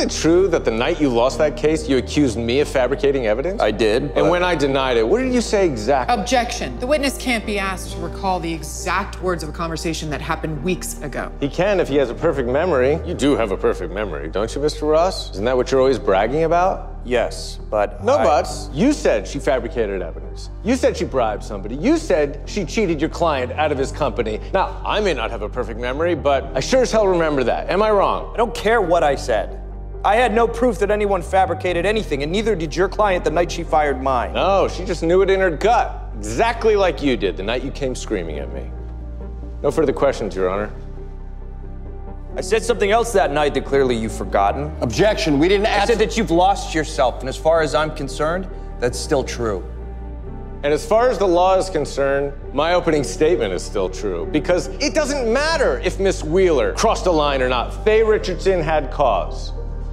Isn't it true that the night you lost that case, you accused me of fabricating evidence? I did. And when I denied it, what did you say exactly? Objection. The witness can't be asked to recall the exact words of a conversation that happened weeks ago. He can if he has a perfect memory. You do have a perfect memory, don't you, Mr. Ross? Isn't that what you're always bragging about? Yes, but. No I- buts. You said she fabricated evidence. You said she bribed somebody. You said she cheated your client out of his company. Now, I may not have a perfect memory, but I sure as hell remember that. Am I wrong? I don't care what I said. I had no proof that anyone fabricated anything, and neither did your client the night she fired mine. No, she just knew it in her gut. Exactly like you did the night you came screaming at me. No further questions, Your Honor. I said something else that night that clearly you've forgotten. Objection. We didn't I ask. said that you've lost yourself, and as far as I'm concerned, that's still true. And as far as the law is concerned, my opening statement is still true because it doesn't matter if Miss Wheeler crossed a line or not. Faye Richardson had cause.